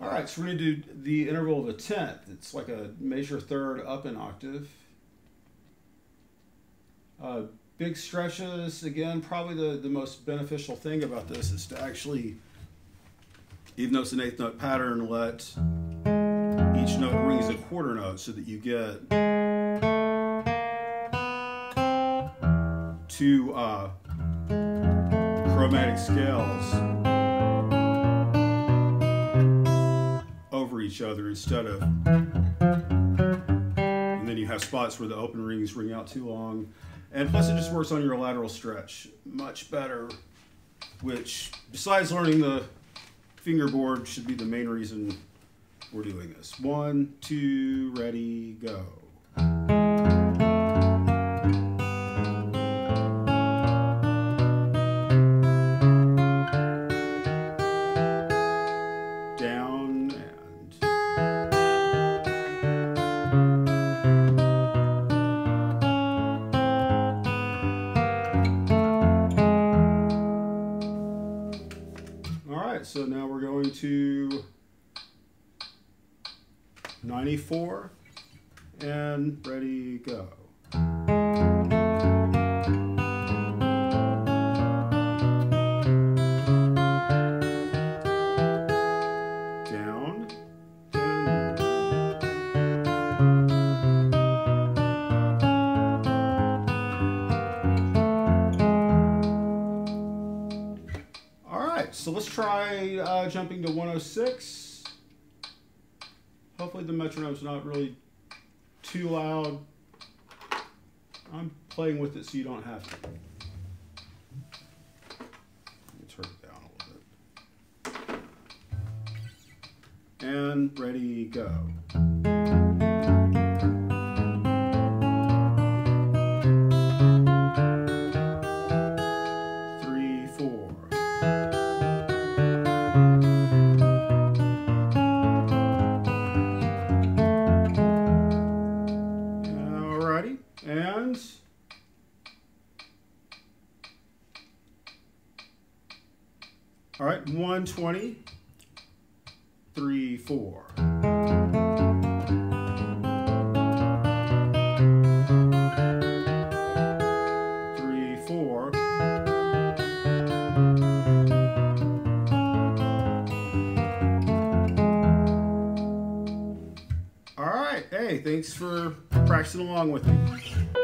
All right, so we're going to do the interval of a tenth. It's like a major third up an octave. Uh, big stretches, again, probably the, the most beneficial thing about this is to actually, even though it's an eighth note pattern, let each note ring as a quarter note so that you get two uh, chromatic scales over each other instead of and then you have spots where the open rings ring out too long. And plus it just works on your lateral stretch much better which besides learning the fingerboard should be the main reason we're doing this. One two ready go so now we're going to 94 and ready go so let's try uh, jumping to 106. Hopefully the metronome's not really too loud. I'm playing with it so you don't have to. Let me turn it down a little bit. And ready, go. All right, 120, three, four. Three, four. All right, hey, thanks for practicing along with me.